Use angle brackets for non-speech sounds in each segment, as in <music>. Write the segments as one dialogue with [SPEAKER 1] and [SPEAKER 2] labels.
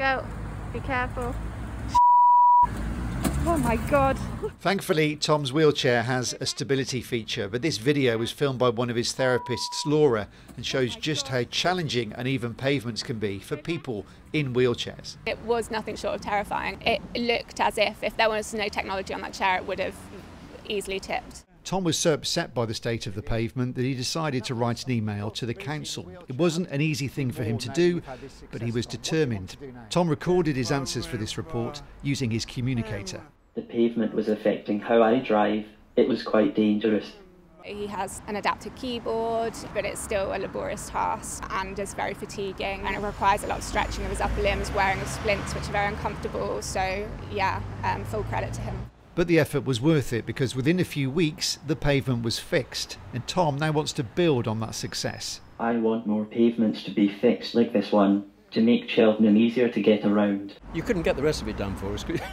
[SPEAKER 1] Go. Be careful. <laughs> Oh my god.
[SPEAKER 2] Thankfully, Tom's wheelchair has a stability feature, but this video was filmed by one of his therapists, Laura, and shows oh just how challenging uneven pavements can be for people in wheelchairs.
[SPEAKER 3] It was nothing short of terrifying. It looked as if, if there was no technology on that chair, it would have easily tipped.
[SPEAKER 2] Tom was so upset by the state of the pavement that he decided to write an email to the council. It wasn't an easy thing for him to do, but he was determined. Tom recorded his answers for this report using his communicator.
[SPEAKER 4] The pavement was affecting how I drive. It was quite dangerous.
[SPEAKER 3] He has an adaptive keyboard, but it's still a laborious task and is very fatiguing and it requires a lot of stretching of his upper limbs, wearing of splints, which are very uncomfortable. So, yeah, um, full credit to him.
[SPEAKER 2] But the effort was worth it because within a few weeks the pavement was fixed, and Tom now wants to build on that success.
[SPEAKER 4] I want more pavements to be fixed like this one to make Cheltenham easier to get around.
[SPEAKER 5] You couldn't get the rest of it done for us, could you?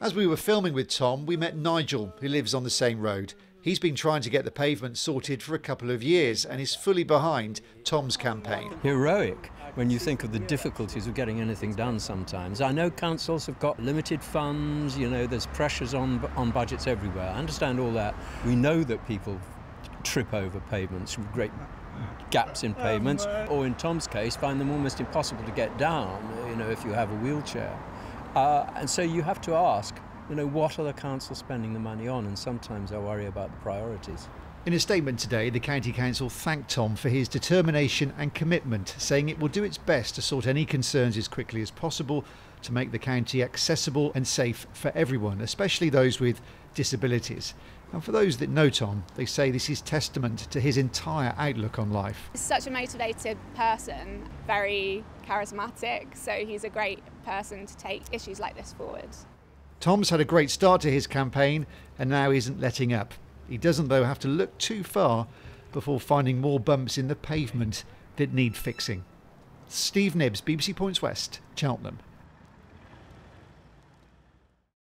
[SPEAKER 2] As we were filming with Tom, we met Nigel, who lives on the same road. He's been trying to get the pavement sorted for a couple of years and is fully behind Tom's campaign.
[SPEAKER 5] Heroic when you think of the difficulties of getting anything done sometimes. I know councils have got limited funds, you know, there's pressures on, on budgets everywhere. I understand all that. We know that people trip over pavements, great gaps in pavements, or in Tom's case, find them almost impossible to get down, you know, if you have a wheelchair. Uh, and so you have to ask, you know, what are the council spending the money on? And sometimes I worry about the priorities.
[SPEAKER 2] In a statement today, the County Council thanked Tom for his determination and commitment, saying it will do its best to sort any concerns as quickly as possible to make the county accessible and safe for everyone, especially those with disabilities. And for those that know Tom, they say this is testament to his entire outlook on life.
[SPEAKER 3] He's such a motivated person, very charismatic, so he's a great person to take issues like this forward.
[SPEAKER 2] Tom's had a great start to his campaign and now isn't letting up. He doesn't, though, have to look too far before finding more bumps in the pavement that need fixing. Steve Knibbs, BBC Points West, Cheltenham.